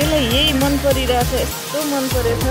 मलाई यही मन परिरहेछ यस्तो मन परेछ।